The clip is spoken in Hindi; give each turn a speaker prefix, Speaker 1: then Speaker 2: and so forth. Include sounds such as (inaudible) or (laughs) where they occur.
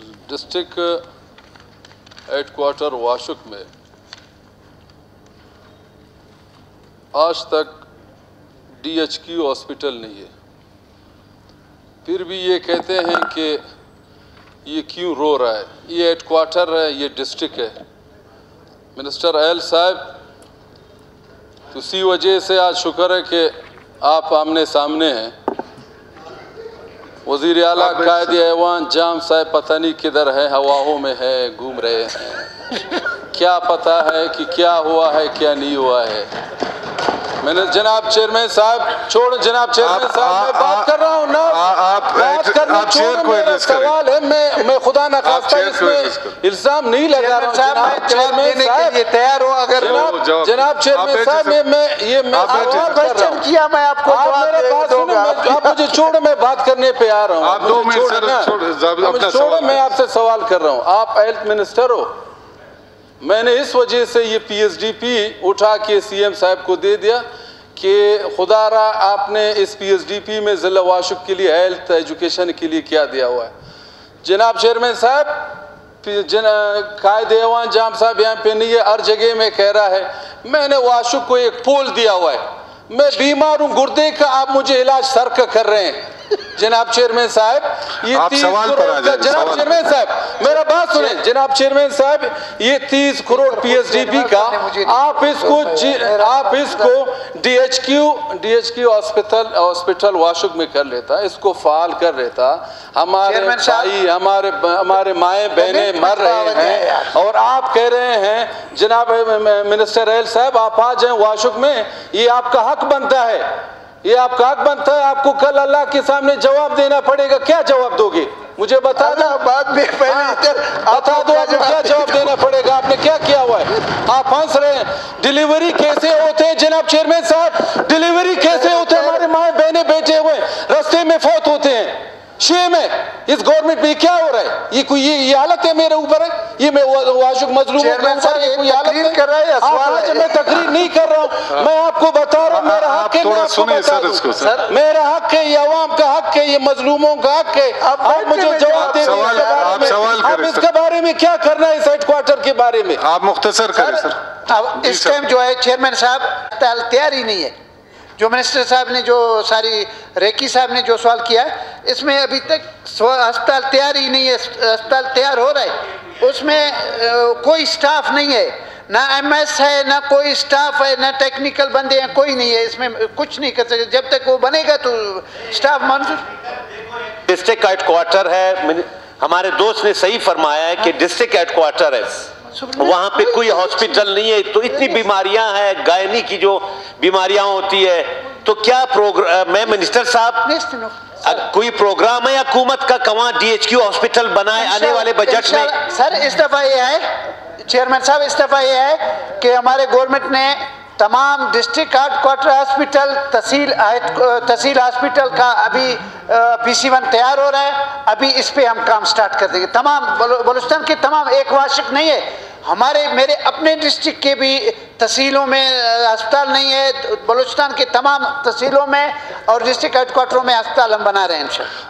Speaker 1: डिस्ट्रिक्ट हेडक्वार्टर वाशुक में। आज तक डीएचक्यू हॉस्पिटल नहीं है। फिर भी ये कहते हैं कि ये क्यों रो रहा है? ये हेडक्वार्टर है, ये डिस्ट्रिक्ट है। मिनिस्टर एल साहब उसी वजह से आज शुक्र है कि आप आमने सामने हैं। वज़ीर अला कायद ऐवान जाम साहब पता नहीं किधर है हवाओं में है घूम रहे हैं। (laughs) क्या पता है कि क्या हुआ है क्या नहीं हुआ है। मैंने जनाब चेयरमैन साहब छोड़ जनाब चेयरमैन साहब मैं बात कर रहा हूँ ना।
Speaker 2: आ- आप-
Speaker 1: बात करना छोड़ो मेरा सवाल है मैं मैं खुदा न खास्ता इसमें इल्ज़ाम नहीं लगा रहा हूँ चेयरमैन साहब।
Speaker 3: तैयार हूँ अगर
Speaker 1: जनाब चेयरमैन साहब। मैं ये मैं सवाल
Speaker 3: क्वेश्चन किया मैं आपको
Speaker 1: आप
Speaker 3: जवाब
Speaker 1: आप मुझे छोड़ो मैं बात करने पे आ रहा हूँ।
Speaker 2: आप दो मिनट
Speaker 1: छोड़ो मैं आपसे सवाल कर रहा हूँ। आप हेल्थ मिनिस्टर हो। मैंने इस वजह से ये पीएचडीपी उठा के सीएम साहब को दे दिया कि खुदारा आपने इस पीएचडीपी में ज़िला वाशुक के लिए हेल्थ एजुकेशन के लिए क्या दिया हुआ है? जनाब चेयरमैन साहब जन कायद एवान जाम साहब यहाँ पे नहीं है हर जगह में कह रहा है मैंने वाशुक को एक पोल दिया हुआ है। मैं बीमार हूँ गुर्दे का आप मुझे इलाज सर्क कर रहे हैं। जनाब चेयरमैन साहब ये
Speaker 2: आप सवाल पर आ
Speaker 1: करोड़ जनाब
Speaker 2: सवाल
Speaker 1: चेयरमैन साहब मेरा बात सुने जनाब चेयरमैन साहब ये 30 करोड़ पीएचडीपी का आप इसको आप इसको DHQ DHQ hospital hospital Washuk में कर लेता इसको फाल कर लेता। हमारे भाई हमारे हमारे माए बहने मर रहे हैं। और आप कह रहे हैं जनाब मिनिस्टर एल साहब आप आ जाएँ वाशुक में ये आपका हक बनता है। ये आपका हक बनता है आपको कल अल्लाह के सामने जवाब देना पड़ेगा क्या जवाब दोगे? मुझे बता दो।
Speaker 3: बाद में पहले
Speaker 1: हाँ, बता दो आपको क्या जवाब देना पड़ेगा? आपने क्या किया हुआ है? आप हंस रहे हैं। डिलीवरी कैसे होते हैं जनाब चेयरमैन साहब? डिलीवरी कैसे होते हैं? हमारे माए बहने बेटे हुए रस्ते में फौत होते हैं। शे में। इस गवर्नमेंट में क्या हो रहा है? ये कोई ये, ये हालत है मेरे ऊपर है? ये मैं वाशुक मजलूम? मैं तकरीर नहीं कर रहा हूँ मैं आपको बता
Speaker 2: थोड़ा
Speaker 1: बता
Speaker 2: सर इसको, सर।
Speaker 1: मेरा हक है ये अवाम का हक है ये मजलूमों का हक है
Speaker 3: आप
Speaker 1: आप मुझे जवाब दे
Speaker 2: सवाल-
Speaker 1: इसके बारे
Speaker 2: आप
Speaker 1: में।
Speaker 2: सवाल करें,
Speaker 1: इसके बारे में क्या करना है इस हेडक्वार्टर के बारे में?
Speaker 2: आप मुख्तसर करें सर
Speaker 3: अब इस टाइम जो है चेयरमैन साहब अस्पताल तैयार ही नहीं है। जो मिनिस्टर साहब ने जो सारी रेकी साहब ने जो सवाल किया इसमें अभी तक अस्पताल तैयार ही नहीं है अस्पताल तैयार हो रहा है। उसमें कोई स्टाफ नहीं है। ना एमएस है ना कोई स्टाफ है ना टेक्निकल बंदे हैं कोई नहीं है इसमें कुछ नहीं कर सकते। जब तक वो बनेगा तो स्टाफ मंजूर।
Speaker 4: डिस्ट्रिक्ट हेडक्वार्टर है हमारे दोस्त ने सही फरमाया है कि डिस्ट्रिक्ट हेडक्वार्टर है। वहाँ पे कोई हॉस्पिटल नहीं है तो इतनी बीमारियाँ हैं गायनी की जो बीमारियाँ होती है तो क्या प्रोग्राम मैं मिनिस्टर साहब कोई प्रोग्राम है हुकूमत का कहाँ डीएचक्यू हॉस्पिटल बनाए आने वाले बजट में?
Speaker 3: सर इस दफ़ा ये है चेयरमैन साहब, इस दफ़ा ये है कि हमारे गवर्नमेंट ने तमाम डिस्ट्रिक्ट हेडक्वार्टर हॉस्पिटल तहसील तहसील हॉस्पिटल का अभी पीसी वन तैयार हो रहा है। अभी इस पर हम काम स्टार्ट कर देंगे। तमाम बलो- बलूचिस्तान के तमाम एक वार्षिक नहीं है। हमारे, मेरे अपने डिस्ट्रिक्ट के भी तहसीलों में अस्पताल नहीं है। बलूचिस्तान के तमाम तहसीलों में और डिस्ट्रिक्ट हेडक्वार्टरों में अस्पताल हम बना रहे हैं, इंशाल्लाह।